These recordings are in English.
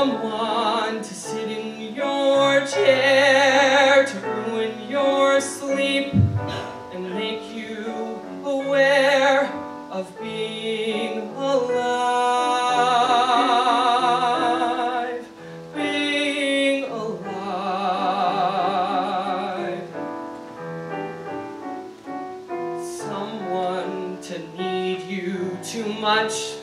Someone to sit in your chair to ruin your sleep and make you aware of being alive. Being alive. Someone to need you too much.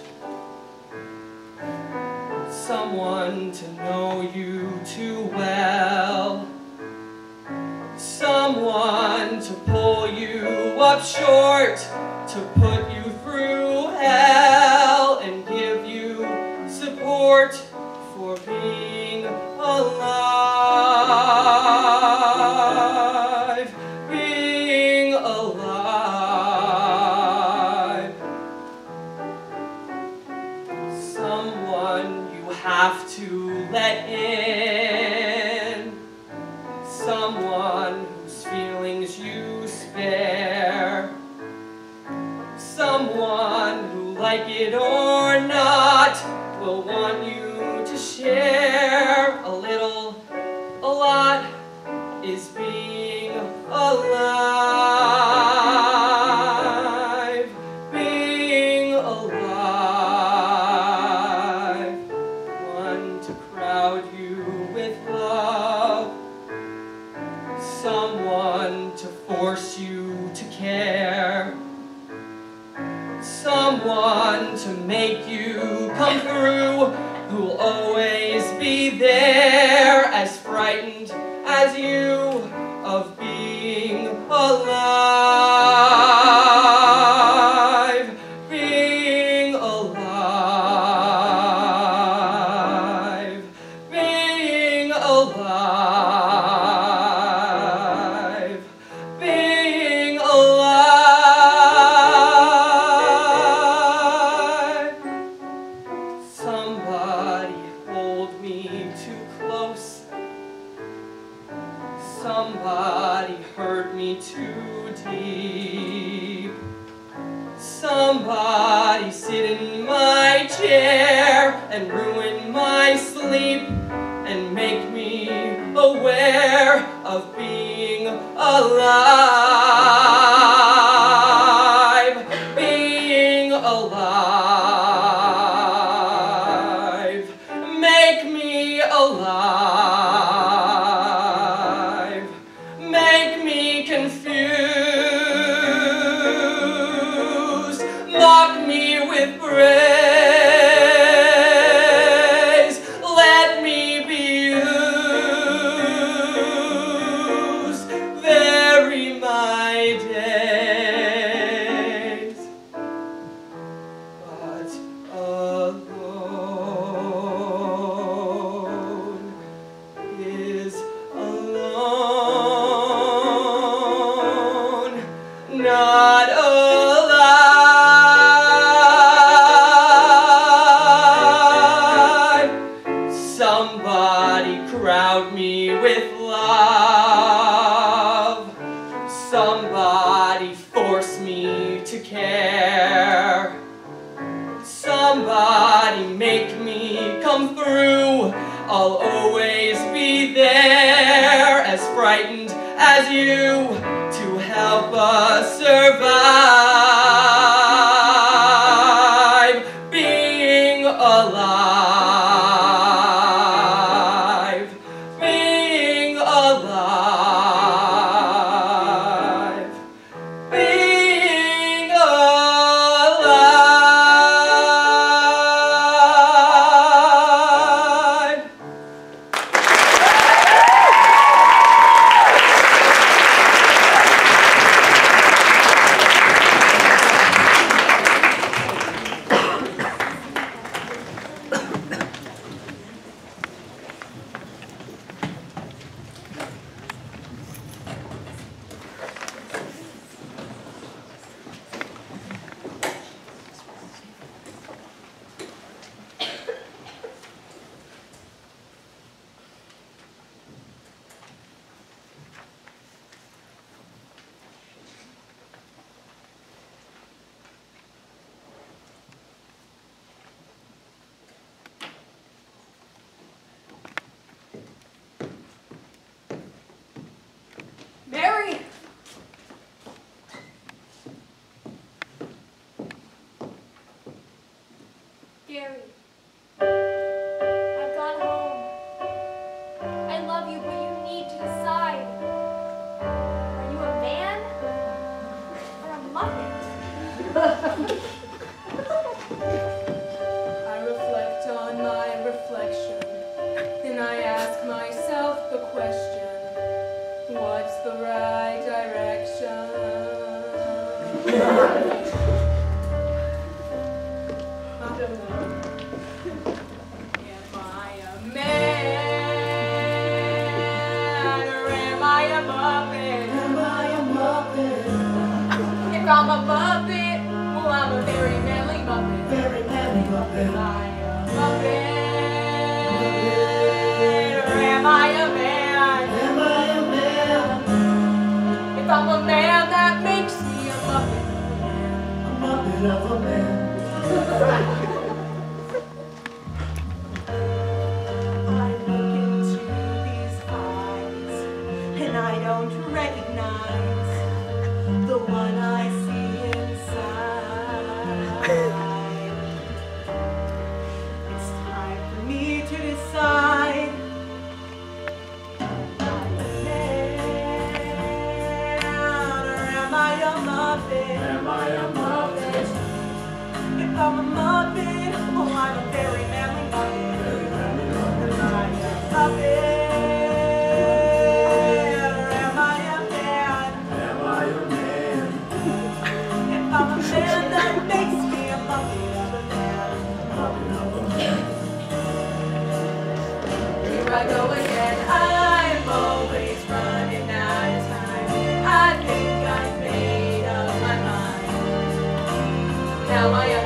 Someone to pull you up short, to put ないけど come through, who'll always be there, as frightened as you Somebody hurt me too deep. Somebody sit in my chair and ruin my sleep and make me aware Somebody make me come through. I'll always be there, as frightened as you, to help us survive. Jerry. A well, oh, I'm a very manly muppet. Very manly Am Muppet. I a muppet? Or am I a man? Am I a man? If I'm a man, that makes me a. A of a man. I look into these eyes and I don't recognize the one I see muppet? Am I a Muppet? If I'm a muppet, oh, I'm a very manly muppet. Now I